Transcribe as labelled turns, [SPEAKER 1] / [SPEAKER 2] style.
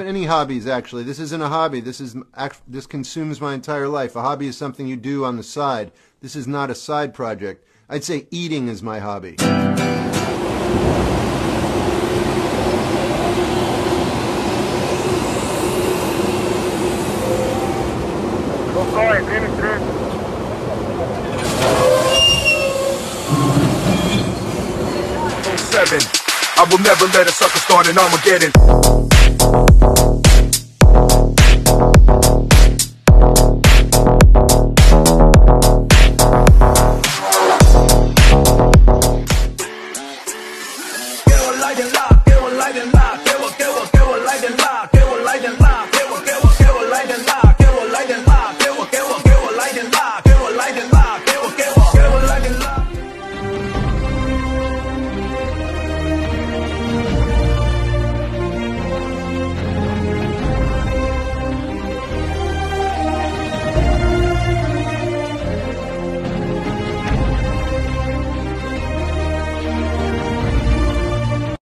[SPEAKER 1] hobbies actually. This isn't a hobby. This is this consumes my entire life. A hobby is something you do on the side. This is not a side project. I'd say eating is my hobby.
[SPEAKER 2] I will never let a sucker start an Armageddon. by the light.